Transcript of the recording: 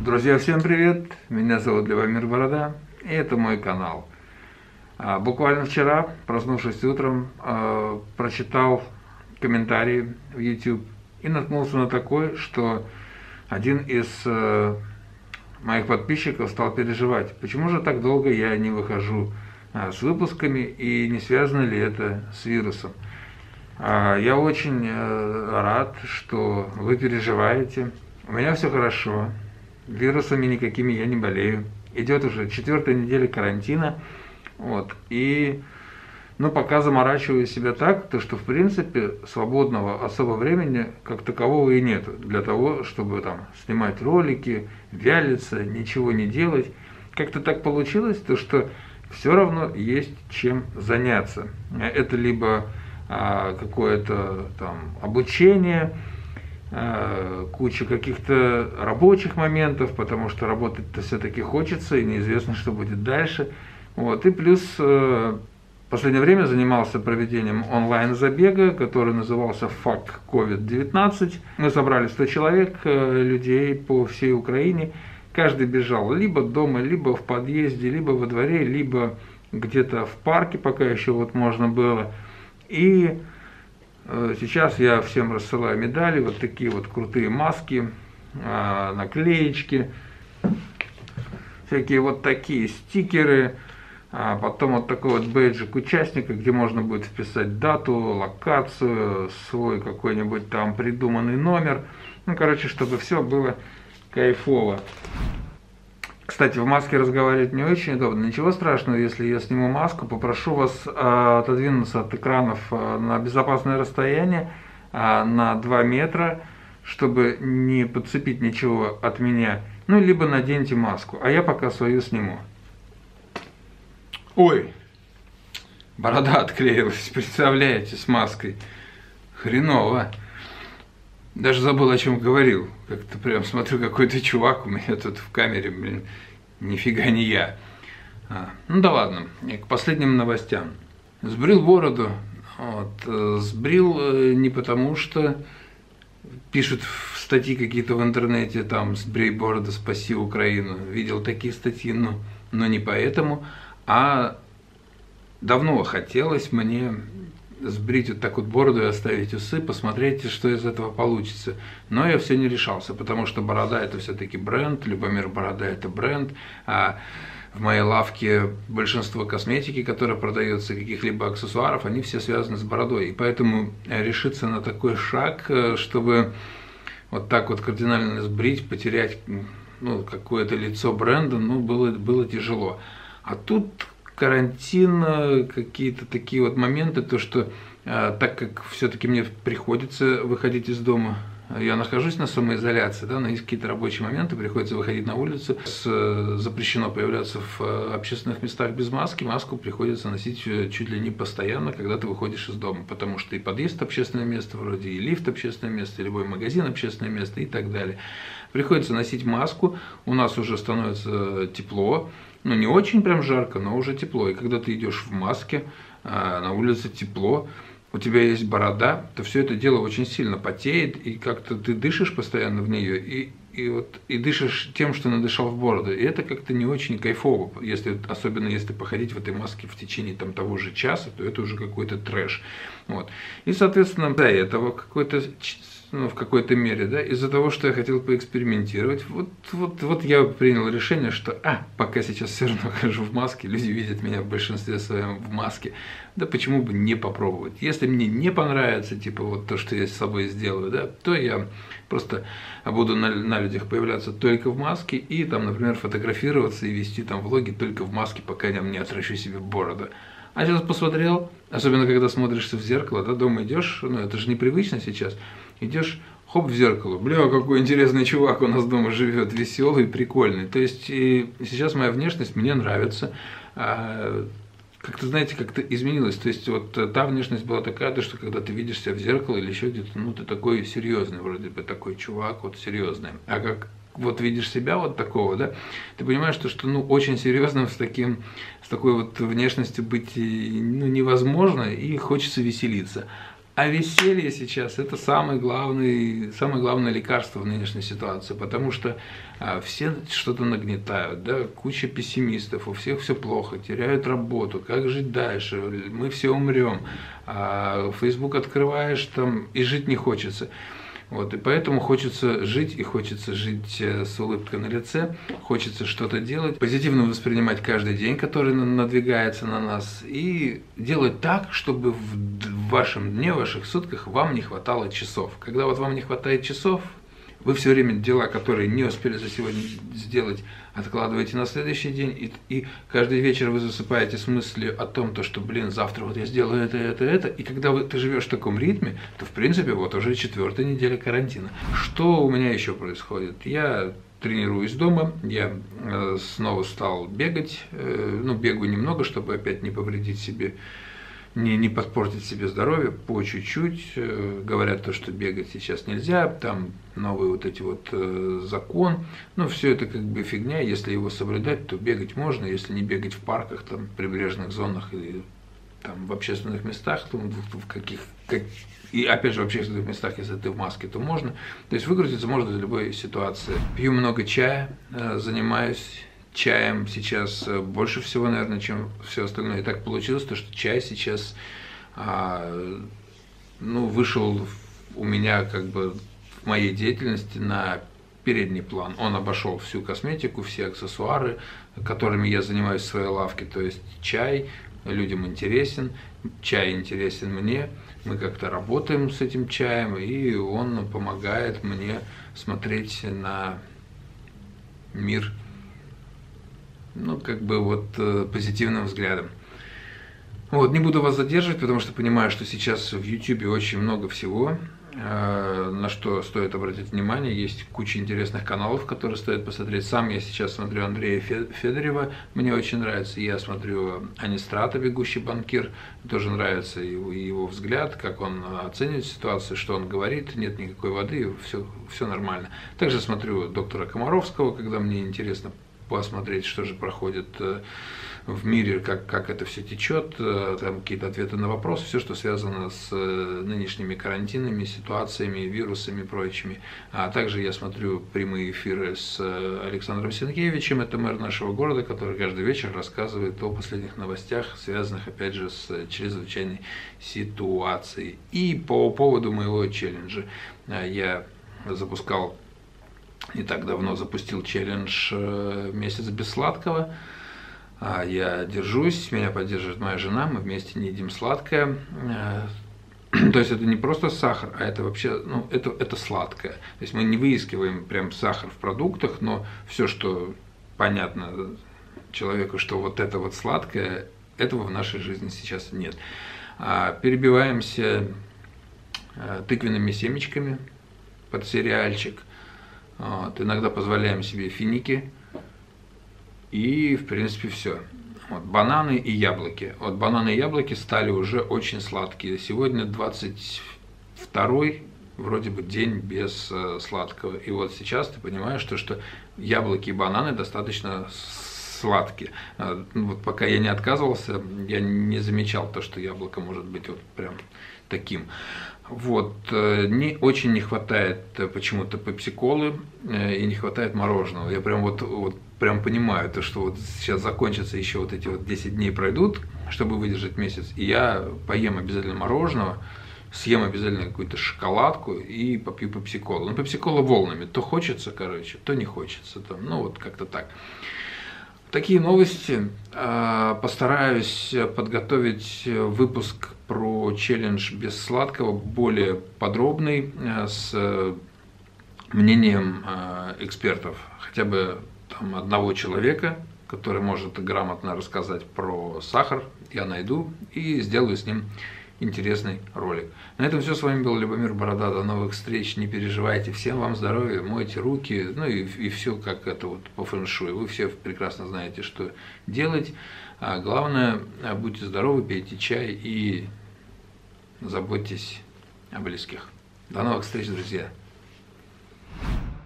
Друзья, всем привет! Меня зовут Левомир Борода, и это мой канал. А, буквально вчера, проснувшись утром, а, прочитал комментарии в YouTube и наткнулся на такой, что один из а, моих подписчиков стал переживать, почему же так долго я не выхожу с выпусками и не связано ли это с вирусом. Я очень э, рад, что вы переживаете. У меня все хорошо, вирусами никакими я не болею. Идет уже четвертая неделя карантина, вот, и, ну, пока заморачиваю себя так, то что, в принципе, свободного особо времени как такового и нет для того, чтобы там снимать ролики, вялиться, ничего не делать. Как-то так получилось, то что все равно есть чем заняться. Это либо а, какое-то там обучение, куча каких-то рабочих моментов, потому что работать-то все-таки хочется, и неизвестно, что будет дальше. Вот. И плюс э, в последнее время занимался проведением онлайн-забега, который назывался FAC COVID-19. Мы собрали 100 человек, э, людей по всей Украине. Каждый бежал либо дома, либо в подъезде, либо во дворе, либо где-то в парке, пока еще вот можно было. И Э, сейчас я всем рассылаю медали, вот такие вот крутые маски, а, наклеечки, всякие вот такие стикеры, а потом вот такой вот бейджик участника, где можно будет вписать дату, локацию, свой какой-нибудь там придуманный номер. Ну, короче, чтобы все было кайфово. Кстати, в маске разговаривать не очень удобно. Ничего страшного, если я сниму маску. Попрошу вас э, отодвинуться от экранов э, на безопасное расстояние, э, на 2 метра, чтобы не подцепить ничего от меня. Ну, либо наденьте маску, а я пока свою сниму. Ой, борода отклеилась, представляете, с маской. Хреново. Даже забыл, о чем говорил. Как-то прям смотрю, какой-то чувак у меня тут в камере, блин, нифига не я. А, ну да ладно, к последним новостям. Сбрил бороду. Вот, э, сбрил э, не потому, что пишут в статьи какие-то в интернете, там, сбрей бороду, спаси Украину. Видел такие статьи, но, но не поэтому. А давно хотелось мне сбрить вот так вот бороду и оставить усы, посмотреть, что из этого получится. Но я все не решался, потому что борода это все-таки бренд, Любомир Борода это бренд, а в моей лавке большинство косметики, которая продается, каких-либо аксессуаров, они все связаны с бородой. И поэтому решиться на такой шаг, э, чтобы вот так вот кардинально сбрить, потерять ну, какое-то лицо бренда, ну, было, было тяжело. А тут карантин, э, какие-то такие вот моменты, то что э, так как все-таки мне приходится выходить из дома, я нахожусь на самоизоляции, да, но есть какие-то рабочие моменты, приходится выходить на улицу, с, э, запрещено появляться в общественных местах без маски, маску приходится носить чуть ли не постоянно, когда ты выходишь из дома, потому что и подъезд общественное место вроде, и лифт общественное место, и любой магазин общественное место и так далее. Приходится носить маску, у нас уже становится тепло, ну не очень прям жарко, но уже тепло. И когда ты идешь в маске, а, на улице тепло, у тебя есть борода, то все это дело очень сильно потеет, и как-то ты дышишь постоянно в нее, и, и, вот, и дышишь тем, что надышал в бороду. И это как-то не очень кайфово, если, особенно если походить в этой маске в течение там, того же часа, то это уже какой-то трэш. Вот. И, соответственно, до этого какой-то ну, в какой-то мере, да, из-за того, что я хотел поэкспериментировать, вот, вот, вот я принял решение, что, а, пока сейчас все равно хожу в маске, люди видят меня в большинстве своем в маске, да почему бы не попробовать. Если мне не понравится, типа, вот то, что я с собой сделаю, да, то я просто буду на, на людях появляться только в маске и там, например, фотографироваться и вести там влоги только в маске, пока я не отращу себе бороду. А сейчас посмотрел, особенно когда смотришься в зеркало, да, дома идешь, ну это же непривычно сейчас, идешь, хоп, в зеркало, бля, какой интересный чувак у нас дома живет, веселый, прикольный. То есть и сейчас моя внешность мне нравится, а, как-то, знаете, как-то изменилась. То есть вот та внешность была такая, то, что когда ты видишь себя в зеркало или еще где-то, ну ты такой серьезный, вроде бы такой чувак, вот серьезный. А как вот видишь себя вот такого, да, ты понимаешь, что, что ну, очень серьезным с таким, с такой вот внешностью быть ну, невозможно, и хочется веселиться. А веселье сейчас это самый главный, самое главное лекарство в нынешней ситуации, потому что а, все что-то нагнетают, да, куча пессимистов, у всех все плохо, теряют работу, как жить дальше, мы все умрем, а, Facebook открываешь там и жить не хочется. Вот, и поэтому хочется жить, и хочется жить э, с улыбкой на лице, хочется что-то делать, позитивно воспринимать каждый день, который надвигается на нас, и делать так, чтобы в вашем дне, в ваших сутках вам не хватало часов. Когда вот вам не хватает часов, вы все время дела, которые не успели за сегодня сделать, откладываете на следующий день, и, и каждый вечер вы засыпаете с мыслью о том, то, что, блин, завтра вот я сделаю это, это, это, и когда вы, ты живешь в таком ритме, то, в принципе, вот уже четвертая неделя карантина. Что у меня еще происходит? Я тренируюсь дома, я э, снова стал бегать, э, ну, бегаю немного, чтобы опять не повредить себе не, не подпортить себе здоровье по чуть-чуть. Э, говорят то, что бегать сейчас нельзя, там новый вот эти вот э, закон. Ну, все это как бы фигня, если его соблюдать, то бегать можно, если не бегать в парках, там, прибрежных зонах или там в общественных местах, там, в каких, как, и опять же в общественных местах, если ты в маске, то можно. То есть выгрузиться можно из любой ситуации. Пью много чая, э, занимаюсь чаем сейчас э, больше всего, наверное, чем все остальное. И так получилось, то, что чай сейчас а, ну, вышел у меня как бы в моей деятельности на передний план. Он обошел всю косметику, все аксессуары, которыми я занимаюсь в своей лавке. То есть чай людям интересен, чай интересен мне. Мы как-то работаем с этим чаем, и он помогает мне смотреть на мир ну, как бы вот э, позитивным взглядом. Вот, не буду вас задерживать, потому что понимаю, что сейчас в YouTube очень много всего, э, на что стоит обратить внимание. Есть куча интересных каналов, которые стоит посмотреть. Сам я сейчас смотрю Андрея Федорева, мне очень нравится. Я смотрю Анистрата, бегущий банкир, тоже нравится его, его взгляд, как он оценивает ситуацию, что он говорит, нет никакой воды, все, все нормально. Также смотрю доктора Комаровского, когда мне интересно посмотреть, что же проходит э, в мире, как, как это все течет, э, там какие-то ответы на вопросы, все, что связано с э, нынешними карантинами, ситуациями, вирусами и прочими. А также я смотрю прямые эфиры с Александром Сенкевичем, это мэр нашего города, который каждый вечер рассказывает о последних новостях, связанных, опять же, с чрезвычайной ситуацией. И по поводу моего челленджа я запускал не так давно запустил челлендж э, «Месяц без сладкого». А я держусь, меня поддерживает моя жена, мы вместе не едим сладкое. Э, то есть это не просто сахар, а это вообще, ну, это, это сладкое. То есть мы не выискиваем прям сахар в продуктах, но все, что понятно человеку, что вот это вот сладкое, этого в нашей жизни сейчас нет. А перебиваемся э, тыквенными семечками под сериальчик. Вот, иногда позволяем себе финики. И, в принципе, все. Вот, бананы и яблоки. Вот бананы и яблоки стали уже очень сладкие. Сегодня 22 вроде бы день без э, сладкого. И вот сейчас ты понимаешь, что, что яблоки и бананы достаточно сладкие. А, ну, вот пока я не отказывался, я не замечал то, что яблоко может быть вот прям таким. Вот, э, не, очень не хватает э, почему-то пепсиколы э, и не хватает мороженого. Я прям вот, вот прям понимаю, то, что вот сейчас закончатся еще вот эти вот 10 дней пройдут, чтобы выдержать месяц, и я поем обязательно мороженого, съем обязательно какую-то шоколадку и попью пепсиколу. Ну, пепсикола волнами. То хочется, короче, то не хочется. Там, ну, вот как-то так. Такие новости. А, постараюсь подготовить выпуск про челлендж без сладкого, более подробный, э, с мнением э, экспертов, хотя бы там, одного человека, который может грамотно рассказать про сахар, я найду и сделаю с ним интересный ролик. На этом все. С вами был Любомир Борода. До новых встреч. Не переживайте. Всем вам здоровья. Мойте руки. Ну и, и все как это вот по фэншуй. Вы все прекрасно знаете, что делать. А главное, будьте здоровы, пейте чай и заботьтесь о близких. До новых встреч, друзья.